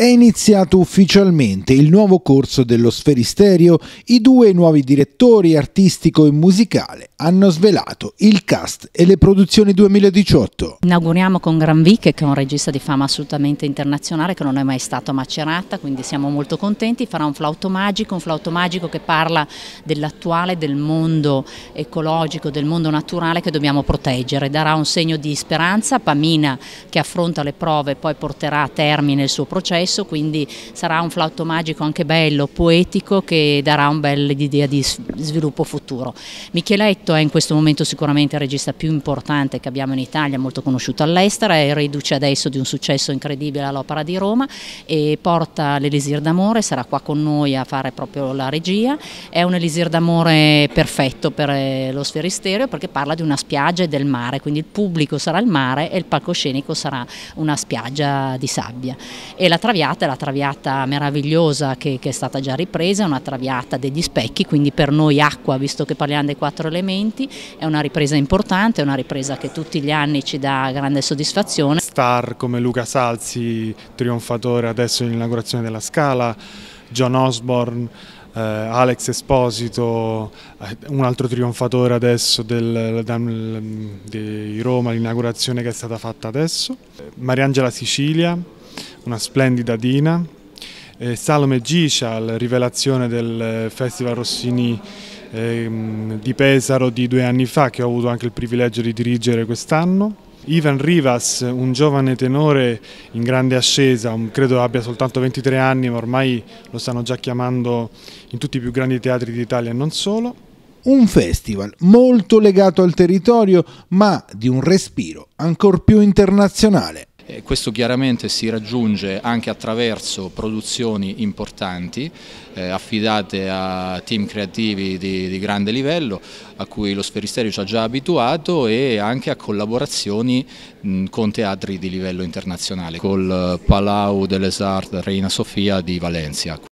È iniziato ufficialmente il nuovo corso dello Sferisterio. I due nuovi direttori, artistico e musicale, hanno svelato il cast e le produzioni 2018. Inauguriamo con Granvic, che è un regista di fama assolutamente internazionale, che non è mai stato a Macerata, quindi siamo molto contenti. Farà un flauto magico, un flauto magico che parla dell'attuale, del mondo ecologico, del mondo naturale che dobbiamo proteggere. Darà un segno di speranza. Pamina, che affronta le prove, poi porterà a termine il suo processo quindi sarà un flauto magico anche bello, poetico, che darà un bel idea di sviluppo futuro. Micheletto è in questo momento sicuramente il regista più importante che abbiamo in Italia, molto conosciuto all'estero, è riduce adesso di un successo incredibile all'Opera di Roma e porta l'Elisir d'amore, sarà qua con noi a fare proprio la regia, è un Elisir d'amore perfetto per eh, lo sferistereo perché parla di una spiaggia e del mare, quindi il pubblico sarà il mare e il palcoscenico sarà una spiaggia di sabbia. E la traviata traviata è la traviata meravigliosa che, che, è stata già ripresa, è una traviata degli specchi, quindi per noi acqua, visto che parliamo dei quattro elementi, è una ripresa importante, è una ripresa che tutti gli anni ci dà grande soddisfazione. Star come Luca Salzi, trionfatore adesso nell'inaugurazione della Scala, John Osborne, eh, Alex Esposito, eh, un altro trionfatore adesso del, del, di Roma, l'inaugurazione che è stata fatta adesso, Mariangela Sicilia, una splendida Dina, eh, Salome Gicial, rivelazione del Festival Rossini eh, di Pesaro di due anni fa che ho avuto anche il privilegio di dirigere quest'anno. Ivan Rivas, un giovane tenore in grande ascesa, credo abbia soltanto 23 anni ma ormai lo stanno già chiamando in tutti i più grandi teatri d'Italia e non solo. Un festival molto legato al territorio ma di un respiro ancor più internazionale. Eh, questo chiaramente si raggiunge anche attraverso produzioni importanti eh, affidate a team creativi di, di, grande livello a cui lo Sferisterio ci ha già abituato e anche a collaborazioni mh, con teatri di livello internazionale, col Palau delles Arts Reina Sofia di Valencia.